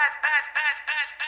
bad, bad, bad, bad.